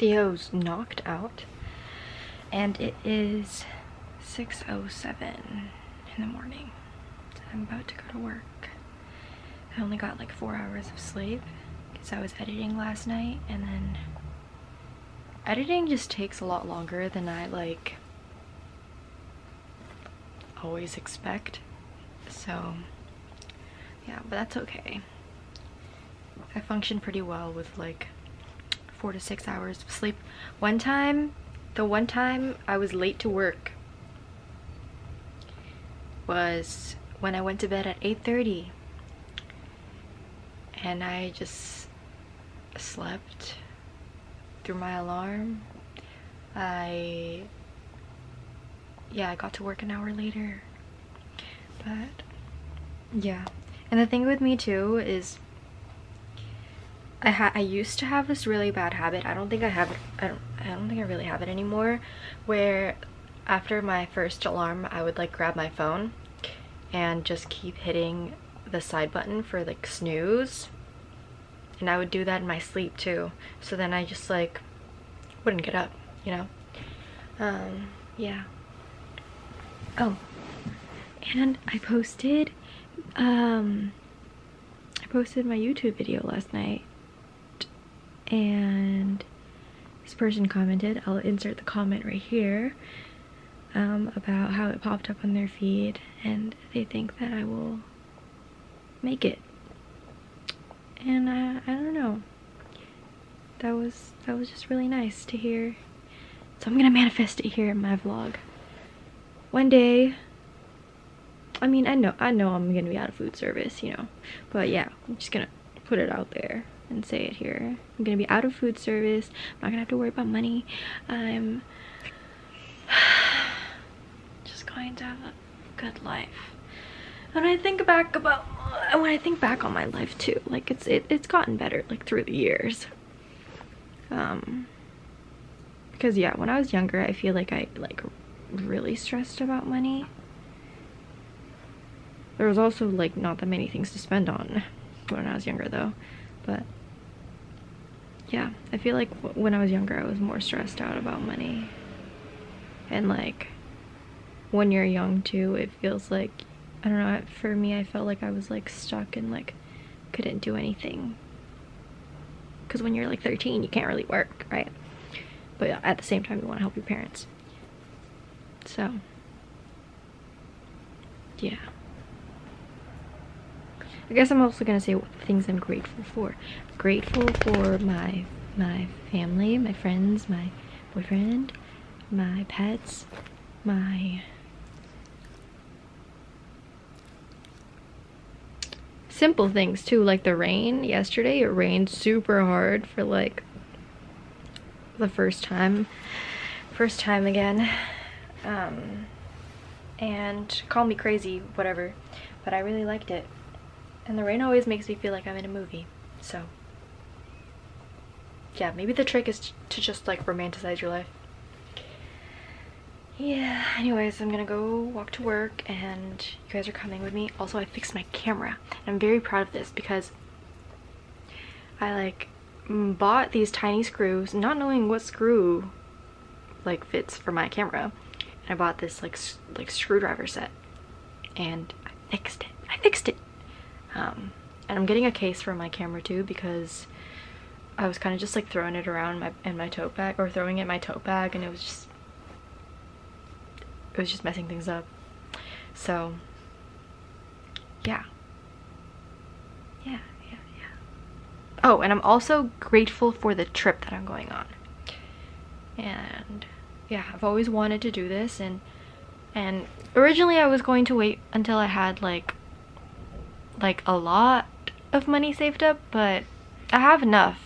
Theo's knocked out, and it is 6.07 in the morning. I'm about to go to work. I only got like four hours of sleep because I was editing last night, and then editing just takes a lot longer than I like always expect. So yeah, but that's okay. I function pretty well with like four to six hours of sleep. One time, the one time I was late to work was when I went to bed at 8.30 and I just slept through my alarm. I, yeah, I got to work an hour later. But, yeah. And the thing with me too is I ha I used to have this really bad habit. I don't think I have it I don't I don't think I really have it anymore where after my first alarm I would like grab my phone and just keep hitting the side button for like snooze. And I would do that in my sleep too. So then I just like wouldn't get up, you know? Um yeah. Oh. And I posted um I posted my YouTube video last night and this person commented I'll insert the comment right here um, about how it popped up on their feed and they think that I will make it. And I, I don't know. That was that was just really nice to hear. So I'm gonna manifest it here in my vlog one day I mean, I know, I know I'm gonna be out of food service, you know, but yeah, I'm just gonna put it out there and say it here. I'm gonna be out of food service. I'm not gonna have to worry about money. I'm just going to have a good life. And I think back about when I think back on my life too, like it's it, it's gotten better like through the years. Um, because yeah, when I was younger, I feel like I like really stressed about money there was also like not that many things to spend on when I was younger though, but yeah, I feel like when I was younger I was more stressed out about money. And like when you're young too, it feels like I don't know, for me I felt like I was like stuck and like couldn't do anything. Cuz when you're like 13, you can't really work, right? But at the same time you want to help your parents. So, yeah. I guess I'm also gonna say things I'm grateful for. Grateful for my my family, my friends, my boyfriend, my pets, my simple things too, like the rain. Yesterday it rained super hard for like the first time. First time again. Um, and call me crazy, whatever. But I really liked it. And the rain always makes me feel like I'm in a movie. So, yeah, maybe the trick is to just like romanticize your life. Yeah, anyways, I'm gonna go walk to work and you guys are coming with me. Also, I fixed my camera. And I'm very proud of this because I like bought these tiny screws, not knowing what screw like fits for my camera. I bought this like like screwdriver set and I fixed it. I fixed it. Um, and I'm getting a case for my camera too because I was kind of just like throwing it around my in my tote bag or throwing it in my tote bag and it was just it was just messing things up. So yeah. Yeah, yeah, yeah. Oh, and I'm also grateful for the trip that I'm going on. And yeah, I've always wanted to do this and and originally I was going to wait until I had like like a lot of money saved up, but I have enough.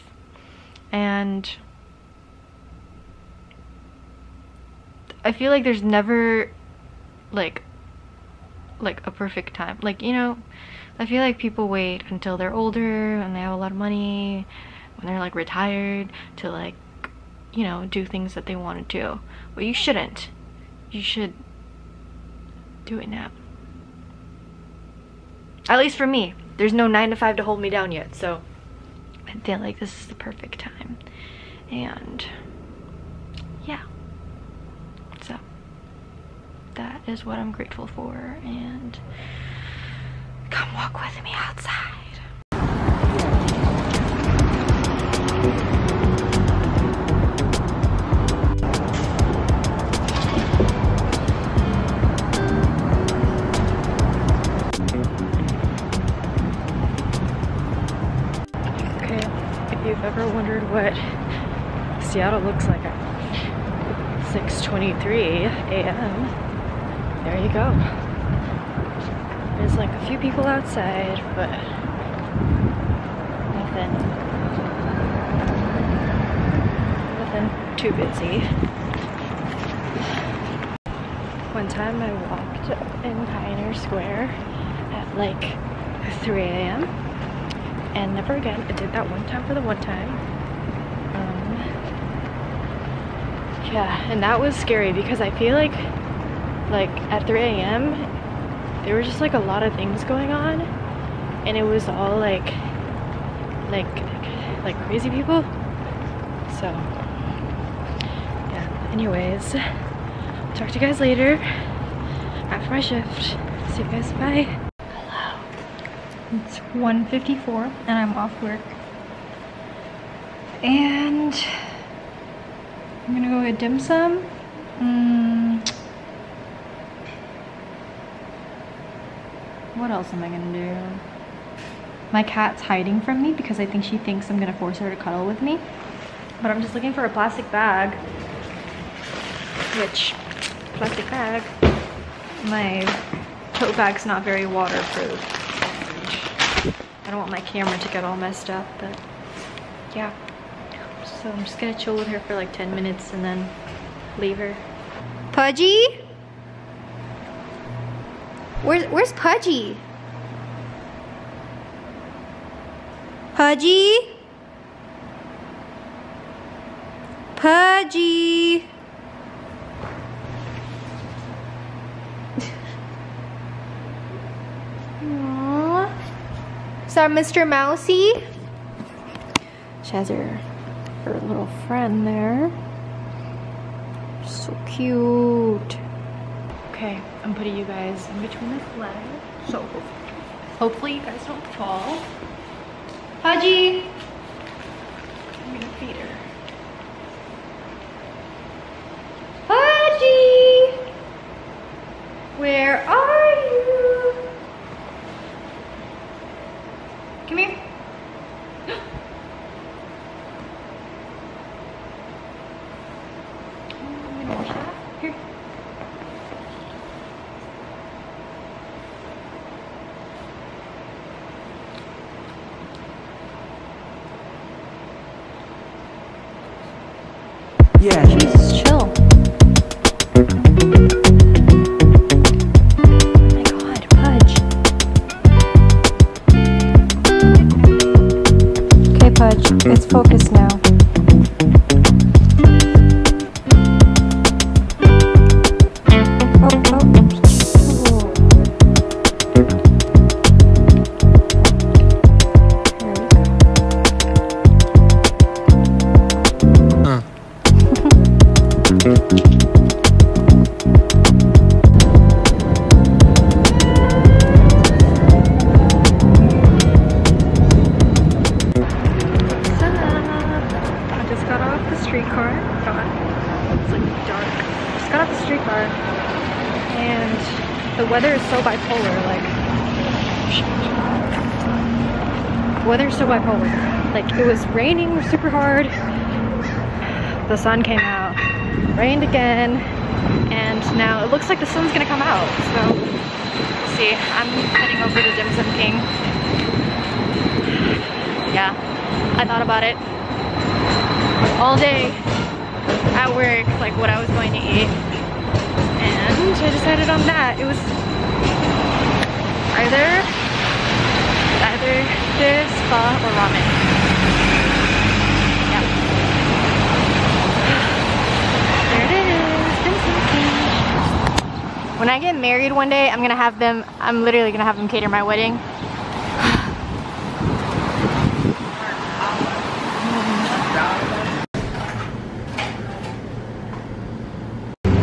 And I feel like there's never like like a perfect time. Like, you know, I feel like people wait until they're older and they have a lot of money, when they're like retired to like, you know, do things that they want to do. But you shouldn't. You you should do it now. At least for me. There's no 9 to 5 to hold me down yet, so I feel like this is the perfect time. And yeah. So that is what I'm grateful for and come walk with me outside. Looks like at 6.23 a.m., there you go. There's like a few people outside, but nothing, nothing too busy. One time I walked in Pioneer Square at like 3 a.m. and never again. I did that one time for the one time. Um, yeah, and that was scary because I feel like like at 3 a.m. there were just like a lot of things going on and it was all like like like crazy people. So yeah, anyways, talk to you guys later after my shift. See you guys, bye. Hello. It's 1.54 and I'm off work. And I'm gonna go get dim sum. Mm. What else am I gonna do? My cat's hiding from me because I think she thinks I'm gonna force her to cuddle with me. But I'm just looking for a plastic bag. Which, plastic bag, my tote bag's not very waterproof. I don't want my camera to get all messed up, but yeah. So I'm just gonna chill with her for like 10 minutes and then leave her. Pudgy? Where's, where's Pudgy? Pudgy? Pudgy? Aww. Is that Mr. Mousy? She has her, her little friend there. So cute. Okay, I'm putting you guys in between the legs. So hopefully you guys don't fall. Haji! I'm gonna feed her. Haji! Where are you? Come here. Yeah. Streetcar. God, it's like dark. Just got off the streetcar, and the weather is so bipolar. Like, the weather is so bipolar. Like, it was raining super hard. The sun came out, rained again, and now it looks like the sun's gonna come out. So, we'll see. I'm heading over to Dim Sum King. Yeah, I thought about it all day at work, like what I was going to eat. And I decided on that. It was either either this, pho, or ramen. Yeah. There it is. When I get married one day, I'm gonna have them, I'm literally gonna have them cater my wedding.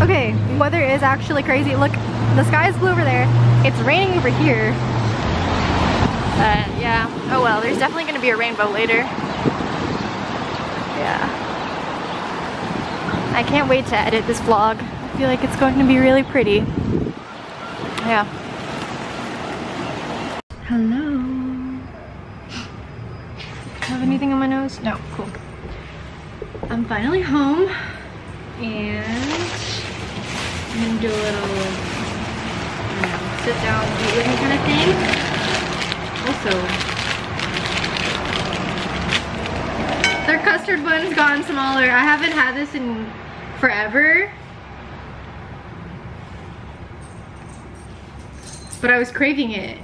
Okay, weather is actually crazy. Look, the sky is blue over there. It's raining over here. But yeah, oh well, there's definitely gonna be a rainbow later. Yeah. I can't wait to edit this vlog. I feel like it's going to be really pretty. Yeah. Hello. Have anything on my nose? No, cool. I'm finally home and I'm gonna do a little you know, sit down, eat with me kind of thing. Also, their custard bun's gotten smaller. I haven't had this in forever. But I was craving it.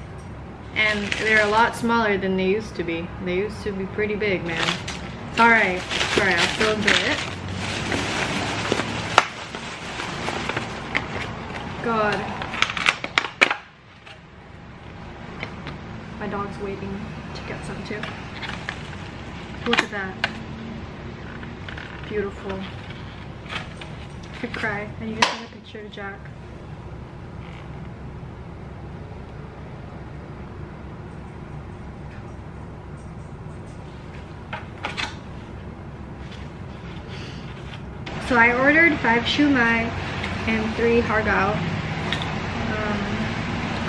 And they're a lot smaller than they used to be. They used to be pretty big, man. It's alright. It's alright, I'll still enjoy it. God. My dog's waiting to get some too. Look at that. Beautiful. I could cry. I need to send a picture to Jack. So I ordered five shumai and three hargao.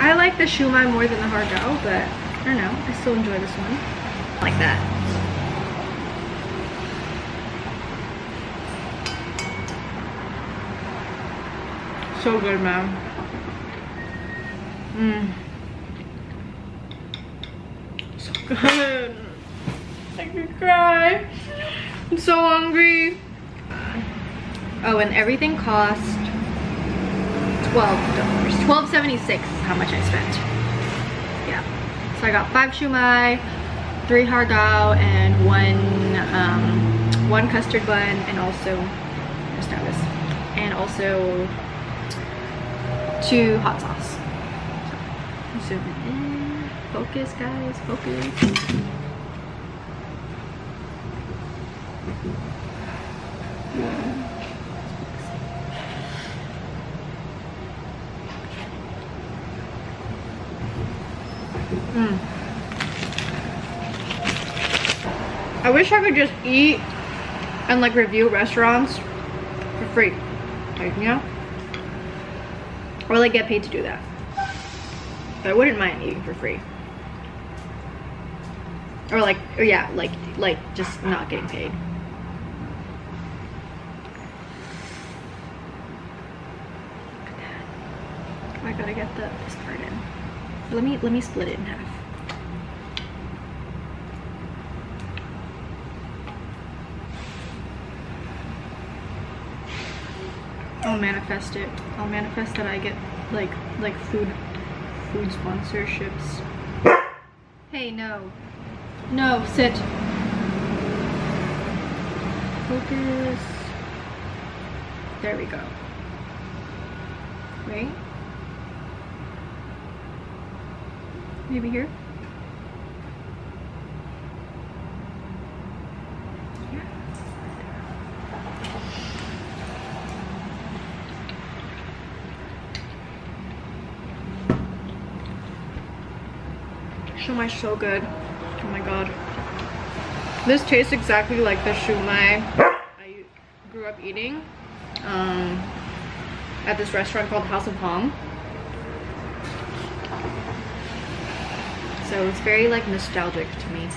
I like the shumai more than the hard hargao, but I don't know. I still enjoy this one. I Like that. So good, man. Mmm. So good. I could cry. I'm so hungry. Oh, and everything cost $12. $12.76 is how much I spent. Yeah. So I got five shumai, three hargao, and one um, one custard bun, and also just this, and also two hot sauce. So, zoom in. Focus, guys. Focus. Mm. Wish I could just eat and like review restaurants for free. Like, you know? Or like get paid to do that. But I wouldn't mind eating for free. Or like, or yeah, like, like just not getting paid. I gotta get the, this part in. Let me let me split it in half. I'll manifest it. I'll manifest that I get like like food food sponsorships. Hey, no. No, sit. Focus. There we go. Wait. Maybe here? Shumai so good. Oh my god. This tastes exactly like the shumai I grew up eating um, at this restaurant called House of Hong. So it's very like nostalgic to me.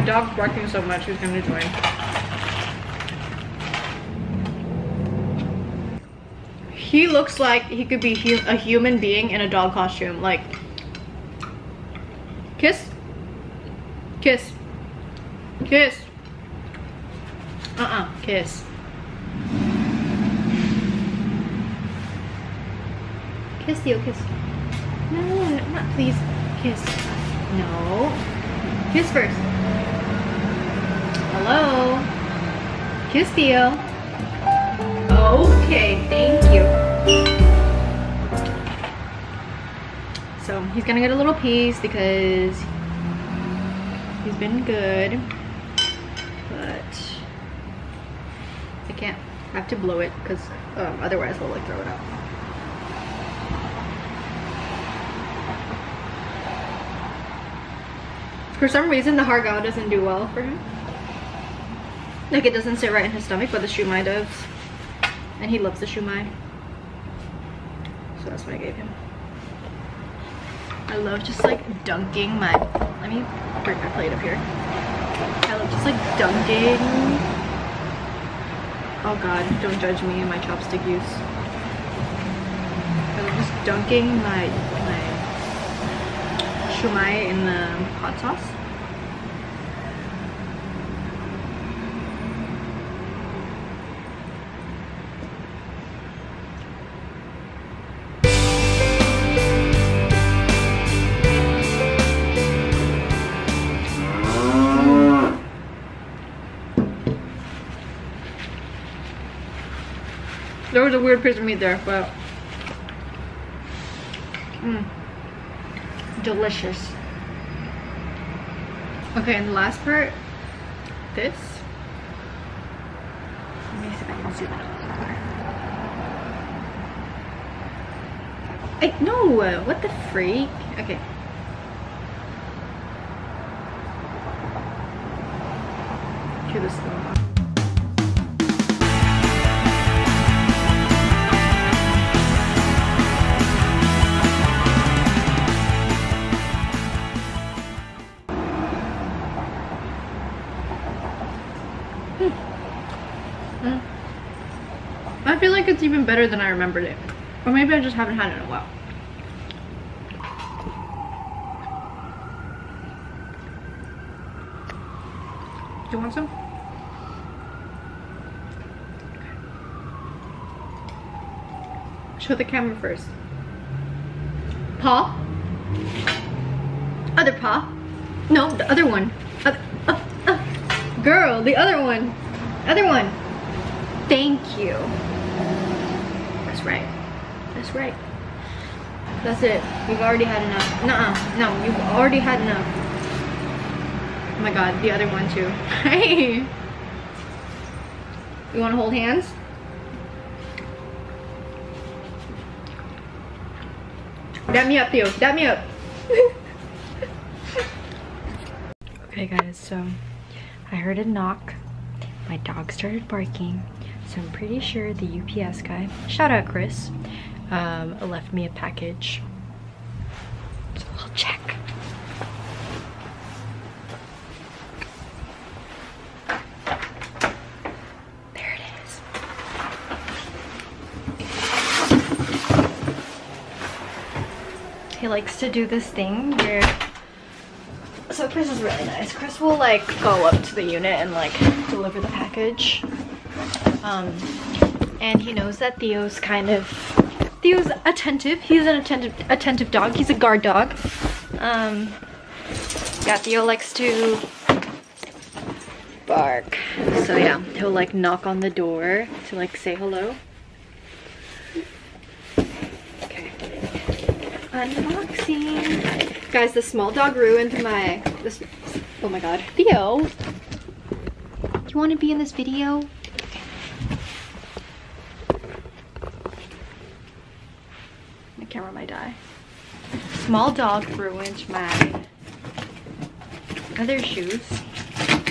My dog's barking so much, he's gonna join. He looks like he could be hu a human being in a dog costume. Like, kiss, kiss, kiss, uh-uh, kiss. Kiss you, kiss. No, no, no, not please. Kiss. No. Kiss first. Kiss Theo. Okay, thank you. So he's gonna get a little piece because he's been good, but I can't have to blow it because um, otherwise he'll like throw it up. For some reason, the hard hargao doesn't do well for him. Like it doesn't sit right in his stomach, but the shumai does. And he loves the shumai. So that's what I gave him. I love just like dunking my, let me bring my plate up here. I love just like dunking. Oh God, don't judge me and my chopstick use. I love just dunking my, my shumai in the hot sauce. Was a weird piece of meat there, but mm, delicious. Okay, and the last part, this. Let me see if I can. I, no, what the freak? Okay. I feel like it's even better than I remembered it. Or maybe I just haven't had it in a while. Do you want some? Show the camera first. Paw? Other paw? No, the other one. Other, uh, uh. Girl, the other one. Other one. Thank you. That's right. That's right. That's it. You've already had enough. Nuh-uh. No, you've already had enough. Oh my god, the other one too. Hey! You wanna hold hands? Dap me up, Theo. Dap me up. okay guys, so I heard a knock. My dog started barking. So I'm pretty sure the UPS guy, shout out Chris, um, left me a package. So I'll check. There it is. He likes to do this thing where so Chris is really nice. Chris will like go up to the unit and like deliver the package. Um, and he knows that Theo's kind of, Theo's attentive. He's an attentive, attentive dog. He's a guard dog. Um, yeah, Theo likes to bark. So yeah, he'll like knock on the door to like say hello. Okay. Unboxing. Guys, the small dog ruined my, this, oh my god. Theo, you want to be in this video? Camera might die. Small dog ruined my other shoes.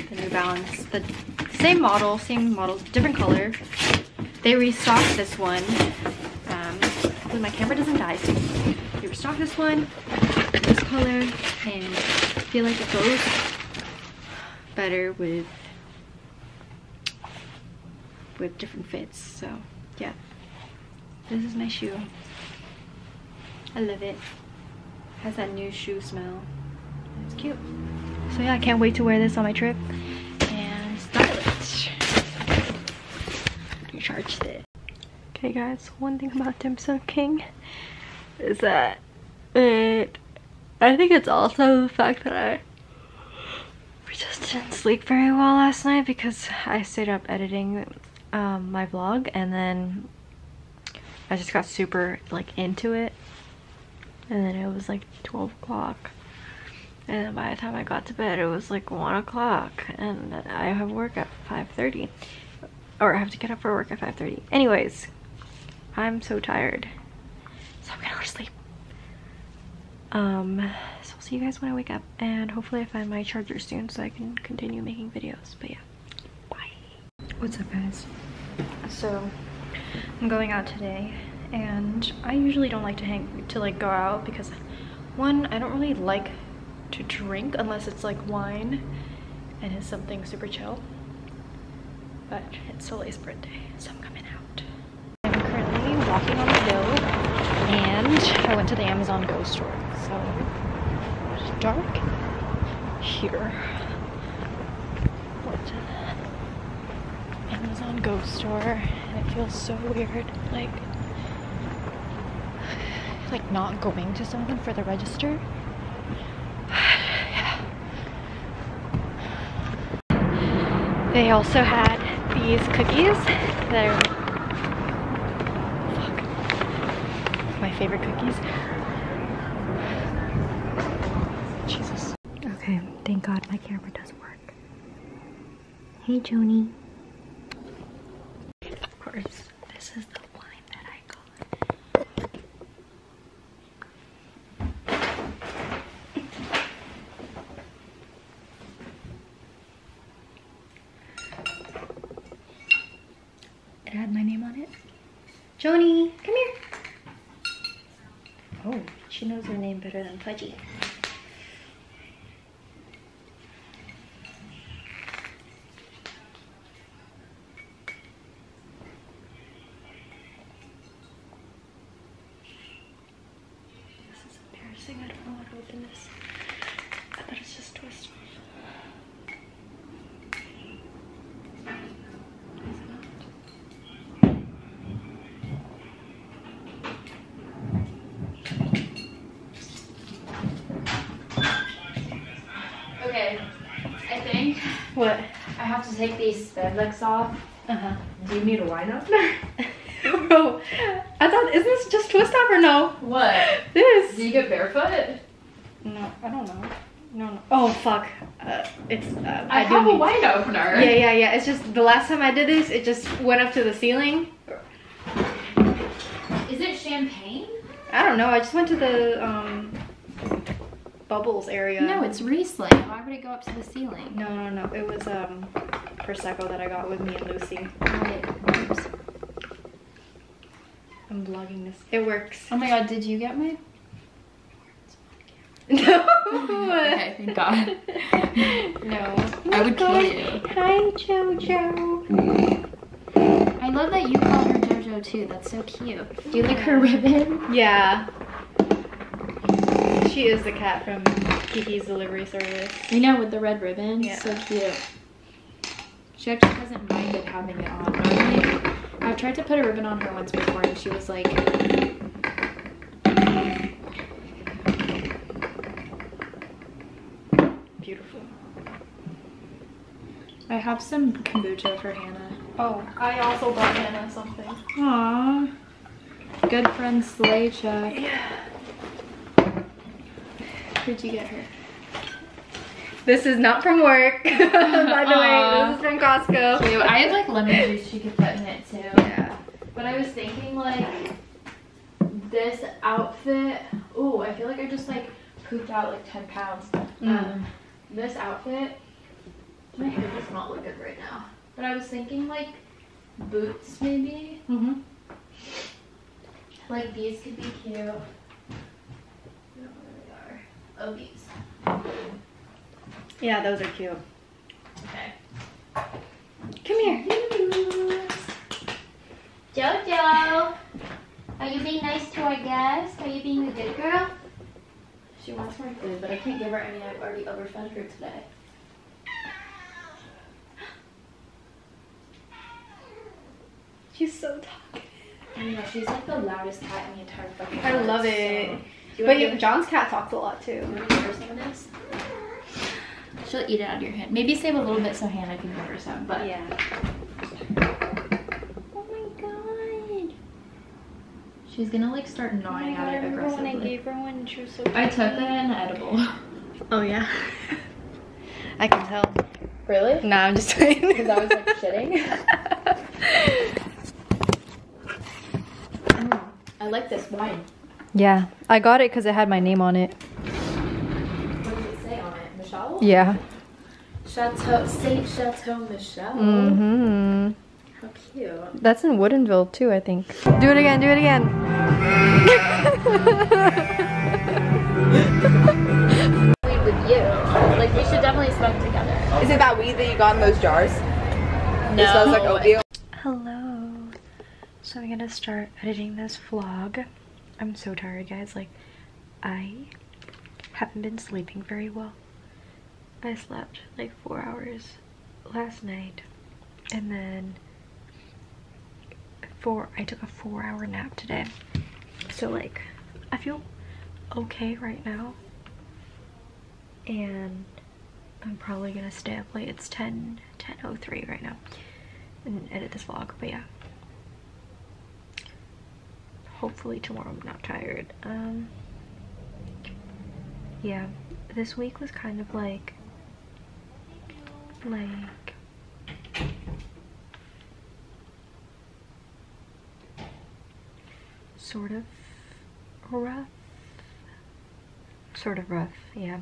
The New Balance. The same model, same model, different color. They restocked this one. Um, my camera doesn't die. So they restocked this one, this color, and I feel like it goes better with with different fits. So yeah, this is my shoe. I love it. Has that new shoe smell. It's cute. So yeah, I can't wait to wear this on my trip and style it. Recharge it. Okay guys, one thing about Dim Sum King. is that it I think it's also the fact that I we just didn't sleep very well last night because I stayed up editing um, my vlog and then I just got super like into it and then it was like 12 o'clock. And then by the time I got to bed it was like 1 o'clock. And I have work at 5.30 or I have to get up for work at 5.30 anyways I'm so tired. So I'm gonna go to sleep. Um so i'll see you guys when i wake up. And hopefully i find my charger soon so i can continue making videos. But yeah. Bye. What's up guys? So i'm going out today and i usually don't like to hang to like go out because one i don't really like to drink unless it's like wine and it's something super chill. But it's Soleil's birthday so i'm coming out. I'm currently walking on the hill and i went to the amazon go store. So it's dark here. Went to the Amazon Go store and it feels so weird, like like not going to someone for the register. They also had these cookies that are fuck, my favorite cookies. Jesus. Okay, thank God my camera does work. Hey, Joni. Of course, this is the wine that I got. It had my name on it. Joni, come here. Oh, she knows her name better than Pudgy. I don't know how to open this. I thought it's just twist Okay, I think What? I have to take these spandex off. Uh-huh. Do you need a wine opener? Bro, I thought, isn't this just twist up or no? What? This. Do you get barefoot? No, I don't know. No, no. Oh, fuck. Uh, it's, uh, I, do have a wine opener. Yeah, yeah, yeah. It's just the last time I did this, it just went up to the ceiling. Is it champagne? I don't know. I just went to the, um, bubbles area. No, it's Riesling. Why would it go up to the ceiling? No, no, no. It was, um, Prosecco that I got with me and Lucy. Oops. I'm vlogging this. It works. Oh my god, did you get mine? No. okay, thank God. No. I would kill you. Hi, Jojo. I love that you call her JoJo too. That's so cute. Do you like her ribbon? Yeah. She is the cat from Kiki's delivery service. I know, with the red ribbon. Yeah. So cute. She actually hasn't minded having it on. Normally, I've tried to put a ribbon on her once before and she was like, Beautiful. I have some kombucha for Hannah. Oh, I also bought Hannah something. Aww. Good friend Slay Chuck. Yeah. Who'd you get her? This is not from work, by the way. This is from Costco. Cute. I had like lemon juice she could put in it too. Yeah. But I was thinking like this outfit. Oh, I feel like I just like pooped out like 10 pounds. Mm. Um, this outfit. My hair does not look good right now. But I was thinking like boots maybe. Mm-hmm. Like these could be cute. I don't know where they Oh, these. Yeah, those are cute. Okay. Come here. Jojo, are you being nice to our guest? Are you being a good girl? She wants more food, but I can't give her any. I've already overfed her today. She's so talkative. I know, she's like the loudest cat in the entire fucking I love it. You But yeah, John's cat talks a lot too. you wanna give her some of this? She'll eat it out of your hand. Maybe save a little bit so Hannah can give her some, but Yeah. Oh my god. She's gonna like start Oh gnawing at it aggressively. her one. She was so. I took an edible. Oh yeah. I can tell. Really? Nah, I'm just kidding. Because I was like shitting. Mm, I like this wine. Yeah, I got it because it had my name on it. What does it say on it? Michelle? Yeah. Chateau Saint Chateau Michelle. Mm-hmm. How cute. That's in Woodinville too, I think. Do it again. Do it again. Weed with you. Like we should definitely smoke together. Is it that weed that you got in those jars? No. It smells like oatmeal. Hello. So I'm gonna start editing this vlog. I'm so tired, guys. Like, I haven't been sleeping very well. I slept like four hours last night, and then four. I took a four-hour nap today. So like, I feel okay right now, and I'm probably gonna stay up late. It's 10 10:03 right now and edit this vlog, but yeah. Hopefully tomorrow I'm not tired. Um yeah, this week was kind of like like sort of rough. Sort of rough, yeah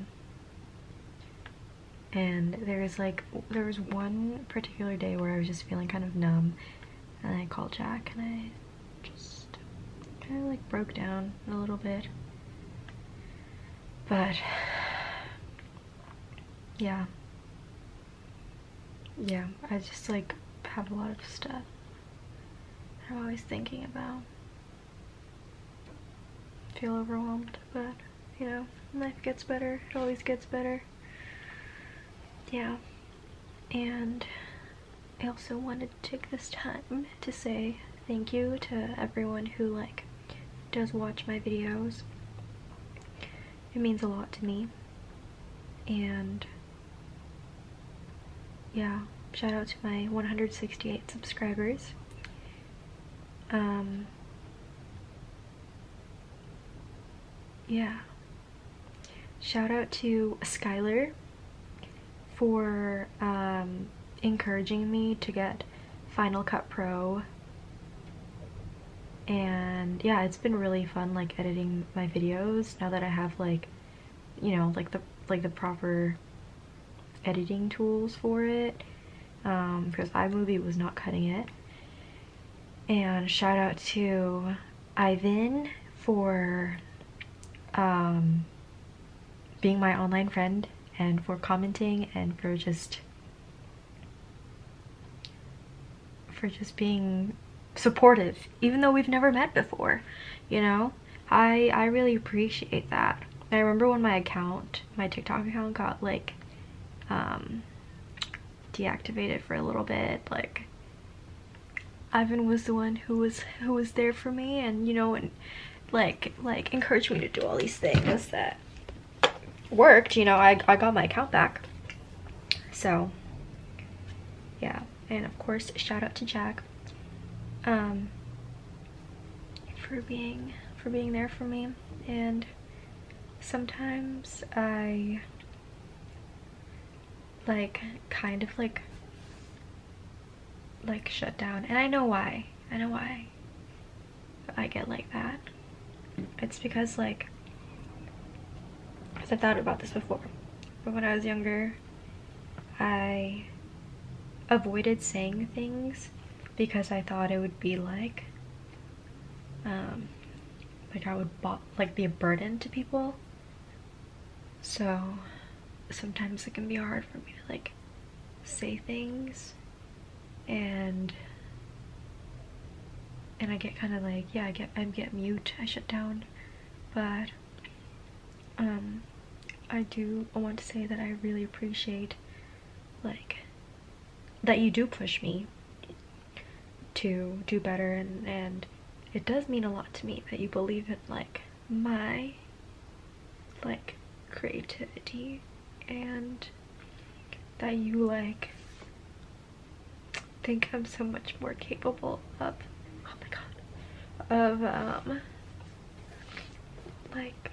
and there was like there was one particular day where I was just feeling kind of numb and I called Jack and I just kind of like broke down a little bit. But yeah. Yeah I just like have a lot of stuff I'm always thinking about. Feel overwhelmed but you know life gets better. It always gets better. Yeah. And i also wanted to take this time to say thank you to everyone who like does watch my videos. It means a lot to me. And yeah shout out to my 168 subscribers. Um yeah. Shout out to skylar for um, encouraging me to get Final Cut Pro. And yeah, it's been really fun like editing my videos now that I have like, you know, like the like the proper editing tools for it. Um, because iMovie was not cutting it. And shout out to Ivan for um, being my online friend and for commenting and for just for just being supportive even though we've never met before you know i i really appreciate that i remember when my account my tiktok account got like um deactivated for a little bit like ivan was the one who was who was there for me and you know and like like encouraged me to do all these things that worked, you know, I, I got my account back. So, yeah. And of course, shout out to Jack um, for being for being there for me. And sometimes I like kind of like like shut down, and I know why. I know why I get like that. It's because like because I've thought about this before. But when I was younger, I avoided saying things because I thought it would be like, um, like I would like be a burden to people. So sometimes it can be hard for me to like say things. And and I get kind of like yeah I get I get mute I shut down. But um I do want to say that I really appreciate like that you do push me to do better and and it does mean a lot to me that you believe in like my like creativity and that you like think I'm so much more capable of oh my god of um like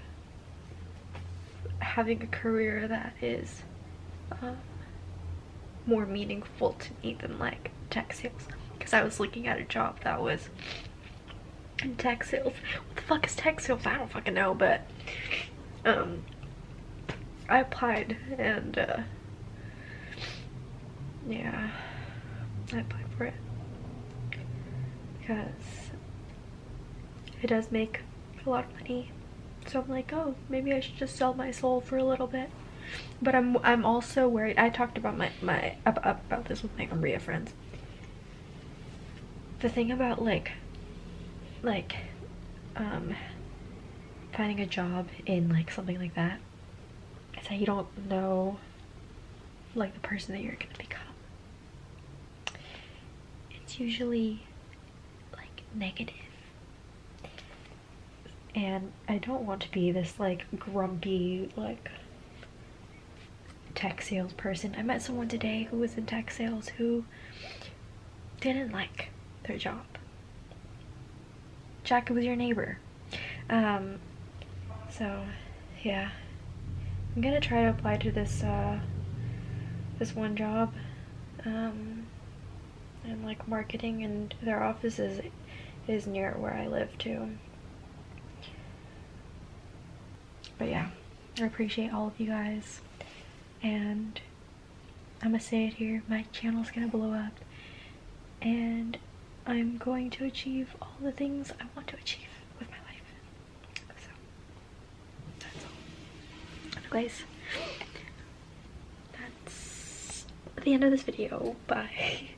having a career that is um, more meaningful to me than like tech sales because I was looking at a job that was in tech sales. What the fuck is tech sales? I don't fucking know, but um, I applied and uh, yeah, I applied for it because it does make a lot of money. So I'm like, oh, maybe I should just sell my soul for a little bit. But I'm I'm also worried. I talked about my my about this with my Umbria friends. The thing about like like um finding a job in like something like that is that you don't know like the person that you're gonna become. It's usually like negative and I don't want to be this like grumpy like tech sales person. I met someone today who was in tech sales who didn't like their job. Jack was your neighbor. Um, so yeah, I'm gonna try to apply to this uh, this one job, um, and like marketing, and their office is is near where I live too. But yeah, I appreciate all of you guys. And I'm gonna say it here, my channel's gonna blow up. And I'm going to achieve all the things I want to achieve with my life. So, that's all. Anyways, that's the end of this video. Bye.